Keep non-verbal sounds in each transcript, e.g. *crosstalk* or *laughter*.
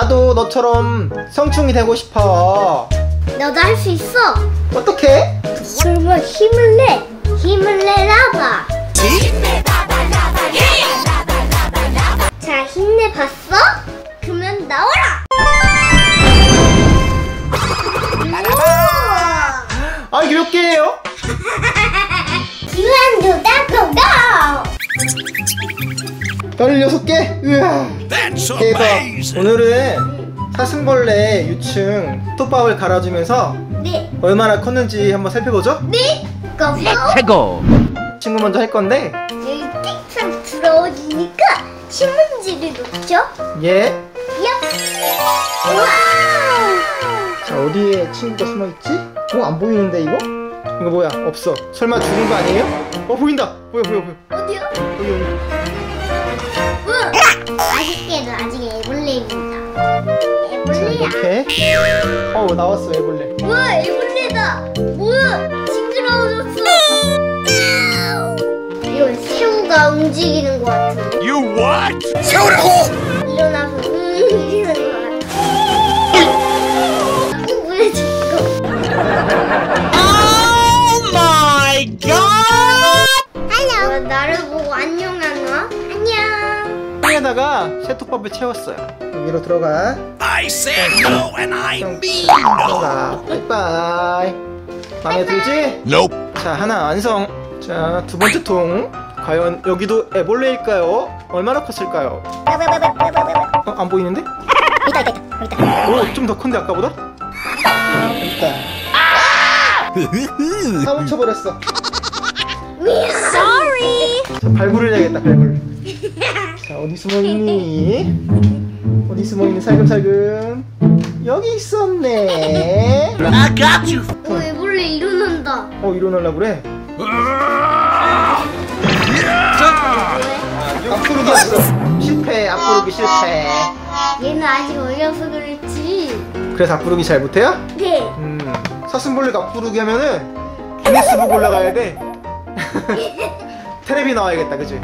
나도 너처럼 성충이 되고 싶어. 너도 할 수 있어. 어떻게? 그러면 힘을 내. 힘을 내라봐. 자, 힘내봤어? 그러면 16개? 우와 That's 대박. 오늘은 사슴벌레 유충 톱밥을 갈아주면서 네, 얼마나 컸는지 한번 살펴보죠 네, 고고. 최고. 친구 먼저 할 건데 여기 땡상 들어오니까 신문지를 놓죠. 예. 얍. 우와. 자 어디에 친구가 숨어 있지? 어안 보이는데 이거? 이거 뭐야 없어 설마 죽은 거 아니에요? 어 보인다 보여 보여 보여 어디요? 여기 여기 우와. 아쉽게도 아직 애벌레입니다. 자 애벌레야. 이렇게 어 나왔어 애벌레 우와, 애벌레다. 뭐야? 징그러워졌어. 이건 새우가 움직이는 것 같은데. You what? 세우라고. 안녕. 땅에다가 새톱밥을 채웠어요 여기로 들어가 I said no and I 형 mean 들어가 바이바이 마음에 들지? Nope. 자 하나 완성 자 두 번째 통 과연 여기도 애벌레일까요? 얼마나 컸을까요? 어, 안 보이는데? 있다 있다 있다 있다. 오 좀 더 큰데 아까보다? 있다 *laughs* 다 묻혀버렸어 Sorry. 자 발굴을 해야겠다 발굴 *laughs* 자 어디 숨어있니? 어디 숨어있니 살금살금 여기 있었네 I got you. 어 애벌레 일어난다. 어 일어나려고 그래 앞구르기 했어 실패 앞구르기 실패 얘는 아직 어려서 그렇지. 그래서 앞구르기 잘 못해요? 네. 음 사슴벌레가 앞구르기 하면은 기네스북 올라가야 돼 *laughs* *laughs* 텔레비 나와야겠다 그치?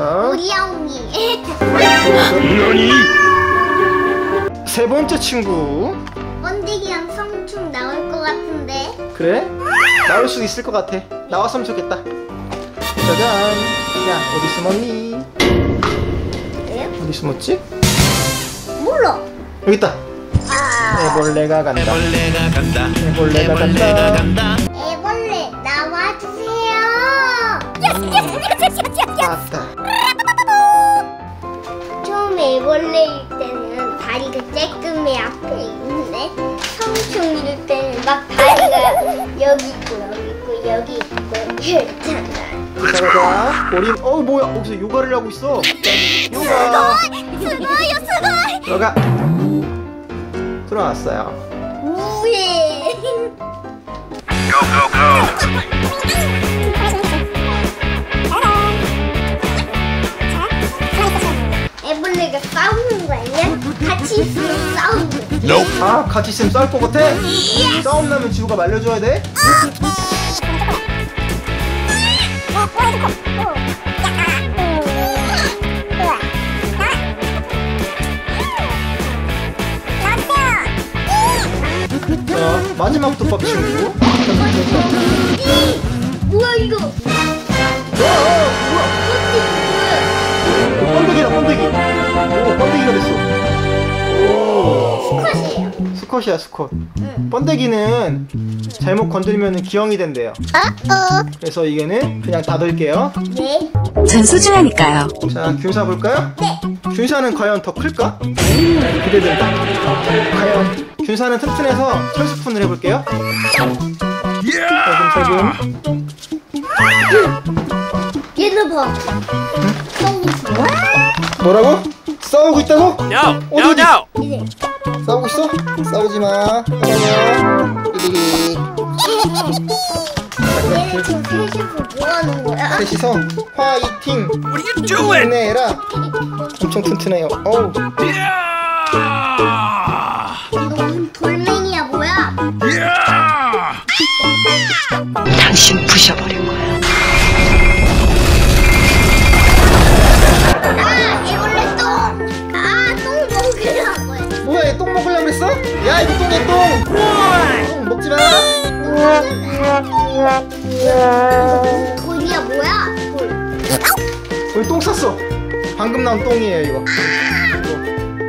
자. 오, 우리 야옹이. *laughs* 세 번째 친구 번데기랑 성충 나올 것 같은데. 그래? 나올 수 있을 것 같아 나왔으면 좋겠다 짜잔 야 어디 숨었니? 네? 어디 숨었지? 몰라. 여기 있다 아. 애벌레가 간다 애벌레가 간다. 애벌레가 간다. 애벌레 나와주세요. 맞다 처음 애벌레일 때는 다리가 쬐끔해 앞에 있는데 성충일 때는 막 다리가 여기 있고 여기 있고 여기 있고 이랬잖아. 자자자 우리 어 뭐야? 여기서 요가를 하고 있어? 요가. 수고요 수고. 요가. 들어왔어요. 우에. 애벌레 *laughs* Nope. 아 같이 있으면 싸울 것 같아? 싸움 나면 지우가 말려줘야 돼? 자 마지막 톱밥 친구 뭐야 이거? 어, 어, 번데기다 번데기 오 번데기가 됐어 컷이에요. 수컷이야 수컷 번데기는 잘못 건드리면 기형이 된대요 어? 그래서 이게는 그냥 닫을게요 네. 전 소중하니까요. 자 균사 볼까요? 네. 균사는 과연 더 클까? 기대된다 과연 균사는 튼튼해서 철수푼을 해볼게요 살금살금 얘는 봐. 싸우고 있어. 뭐라고? 싸우고 있다고? No. 어디, No. 어디? 이제. 싸우고 있어? 싸우지마 싸우면 삐리리 얘는 지금 셋이서 뭐 하는 거야? 셋이서 화이팅 What are you doing? 힘내라 엄청 튼튼해요 어우 Yeah. 이거 무슨 돌멩이야 뭐야? Yeah. 당신 부셔버릴 거야. 먹지마 돈이야 뭐야? 거기 똥 쌌어. 방금 나온 똥이에요 이거.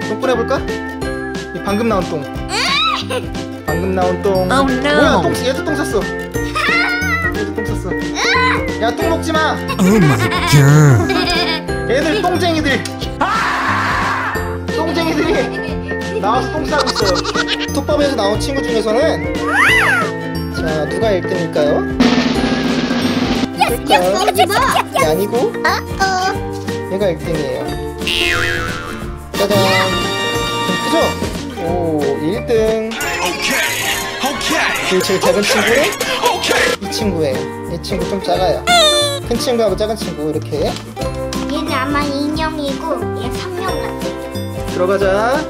똥 꺼내볼까? 이 방금 나온 똥. 방금 나온 똥. Oh, no. 뭐야 똥 얘도 똥 쌌어. 얘도 똥 쌌어. 야 똥 먹지마. 어, oh 얘들 똥쟁이들. 똥쟁이들이. 나와서 똥 싸고 있어요. 톱밥에서 나온 친구 중에서는 자 누가 1등일까요? 하지 마. 이 아니고 어. 얘가 1등이에요. 짜잔. 좀 크죠? 오 1등. Okay. Okay. 그리고 제일 작은 친구는. 이 친구예요. 이 친구 좀 작아요. 큰 친구하고 작은 친구 이렇게 얘는 아마 인형이고 얘 성령 같아. 들어가자.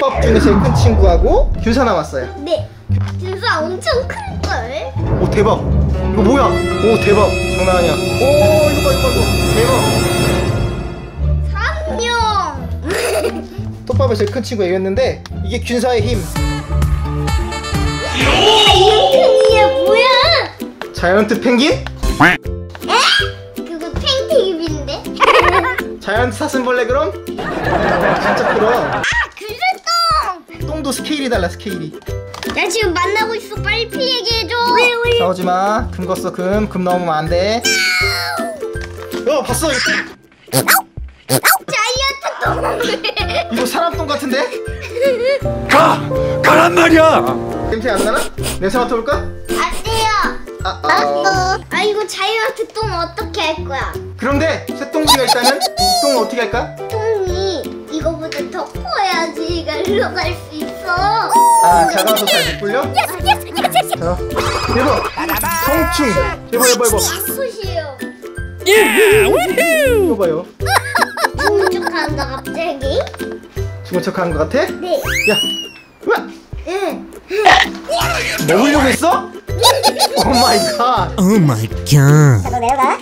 법 중에 제일 큰 친구하고 규사 남았어요. 네. 준서 엄청 클 걸. 오 대박. 이거 뭐야? 오 대박. 장난 아니야. 오 이거 봐 이거 봐 이거. 대박. *laughs* 톱밥의 제일 큰 친구가 이겼는데 이게 균사의 힘. 이게 뭐야? 자이언트 펭귄? 그거 팽튀김인데? *laughs* 자이언트 사슴벌레 그럼? 진짜 크다. 아, 그랬어. 똥도 스케일이 달라 스케일이. 나 지금 만나고 있어. 빨리 얘기해줘. 싸우지 마. 금 걷어 금. 금 넘으면 안 돼. 야 봤어 이거. 자이언트 똥. 이거 사람 똥 같은데? 가! 가란 말이야! 냄새 안 나나? 냄새 맡아볼까? 안 돼요. 아, 아. 아 이거 자이언트 똥 어떻게 할 거야? 그런데 쇠똥기가 일단은 이 똥을 어떻게 할까? 똥이 이거보다 더 커야지 이가 흘러갈 수 있어. 아 작아서 잘 못 굴려? 자 이거 성충 이거 이거 이거 컷이에요. 이거 봐요 척한다 갑자기. 죽은 척하는 것 같아? 네. 야. 먹으려고 했어? Oh my god Oh my god. 자, 너 내려가.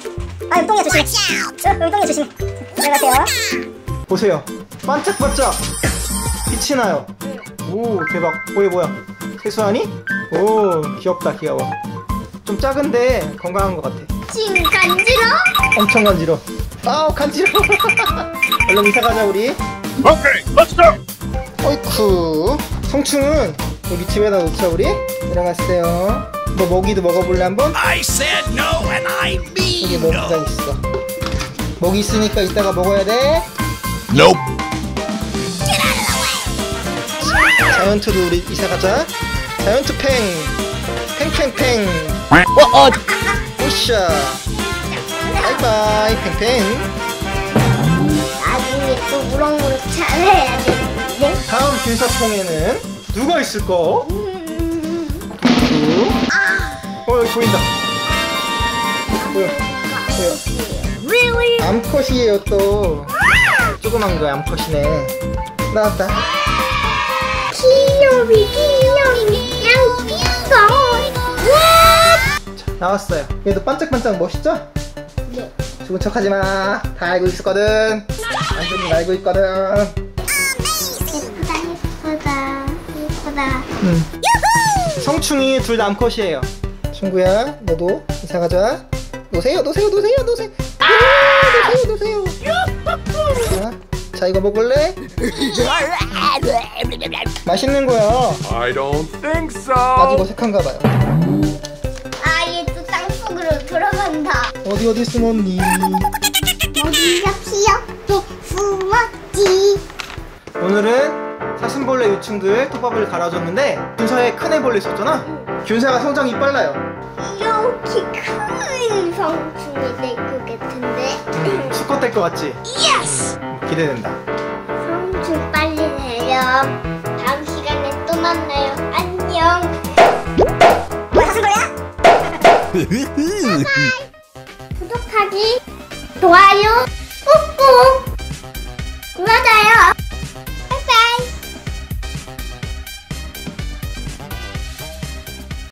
아, 똥이야, 조심해. 어, 똥이야, 조심해. 내려가세요. 보세요 반짝반짝 빛이 나요 오 대박 뭐야 뭐야 세수하니? 오 귀엽다 귀여워 좀 작은데 건강한 것 같아 지금 간지러? 엄청 간지러 아우 간지러 *laughs* 얼른 이사 가자 우리 Okay, let's go! 어이쿠 성충은 여기 집에다 놓자 우리 들어갔어요 너 먹이도 먹어볼래 한번? I said no and I 여기 mean 먹이가 no. 있어 먹이 있으니까 이따가 먹어야 돼 Nope. 자이언트도 우리 이사 가자 자이언트 팽 팽팽팽 어, 어. 오샤 바이바이 팽팽 나중에 또 우렁우렁 잘해야 되는데. 다음 균사통에는 누가 있을까? 음. 어 여기 보인다. 보여. 보여. 암컷이에요 또. 조그만 거 암컷이네. 나왔다. 양 귀여워. 자, 나왔어요. 얘도 반짝반짝 멋있죠? 네. 죽은 척 하지 마 다 알고 있었거든. 완전히 알고 있거든. 예쁘다 예쁘다. 예쁘다. 음. 성충이 둘다 암컷이에요. 친구야 너도 이사 가자. 노세요 노세요 노세요 노세요 아, 노세요 노세요. 자, 자 이거 먹을래? 맛있는 거야. I don't think so. 아직 어색한가 봐요. 아얘 또 땅속으로 들어간다. 어디 어디 숨었니? 어디가 귀엽 유충들 톱밥을 갈아줬는데 균사에 큰 애벌레 있었잖아 균사가 성장이 빨라요 이렇게 큰 성충이 될 것 같은데. 수컷 될 것 같지? Yes. 기대된다 성충 빨리 내려. 다음 시간에 또 만나요. 안녕. 뭐야, 사슴 거야? 구독하기, 좋아요, 꾹꾹 눌러줘요.